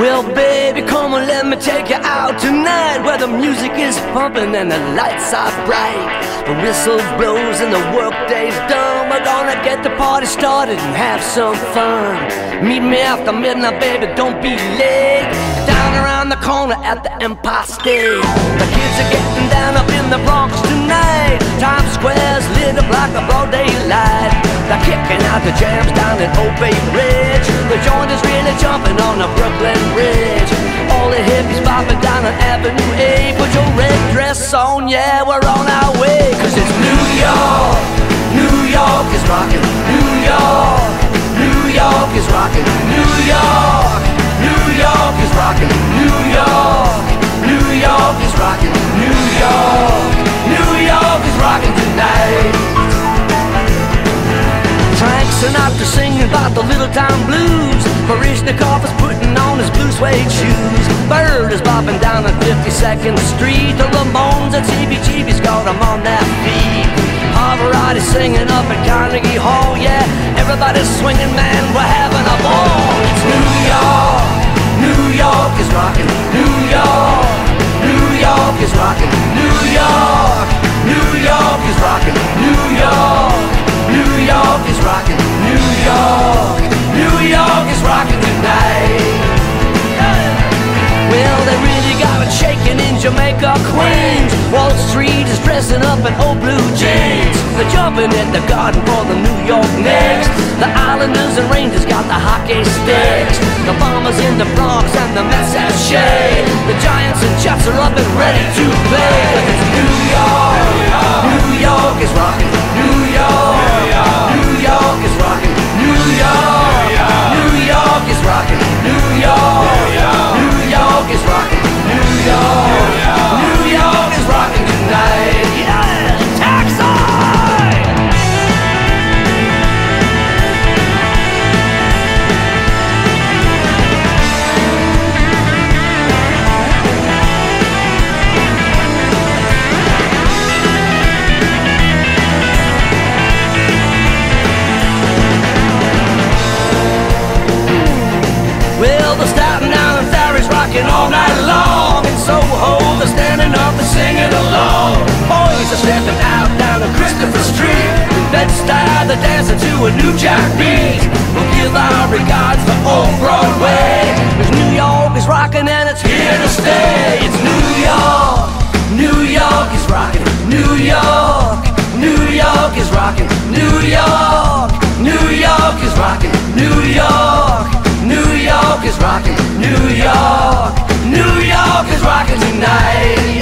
Well, baby, come on, let me take you out tonight where the music is pumping and the lights are bright. The whistle blows and the workday's done. We're gonna get the party started and have some fun. Meet me after midnight, baby, don't be late. Down around the corner at the Empire State. The kids are getting down up in the Bronx tonight. Times Square's lit up like a broad daylight. They're kicking out the jams down at Old Bay Ridge. Joint is really jumping on the Brooklyn Bridge. All the hippies bopping down on Avenue A. Put your red dress on, yeah, we're on our way. Cause it's New York. New York is rocking. New York. New York is rocking. New York. New York is rocking. New York. New York is rocking. New York. Sinatra singing about the little town blues. Baryshnikov is putting on his blue suede shoes. Bird is bopping down on 52nd Street. The Ramones and CBGB's got them on their feet. Pavarotti singing up at Carnegie Hall, yeah. Everybody's swinging, man, we're having York, New York is rocking tonight. Well, they really got it shaking in Jamaica, Queens. Wall Street is dressing up in old blue jeans. They're jumping in the garden for the New York Knicks. The Islanders and Rangers got the hockey sticks. The Bombers in the Bronx and the Mets have Shea. The Giants a new jack beat. We'll give our regards to Old Broadway. Cause New York is rocking and it's here to stay. It's New York. New York is rocking. New York. New York is rocking. New York. New York is rocking. New York. New York is rocking. New York. New York is rocking tonight.